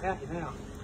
你看，你看呀。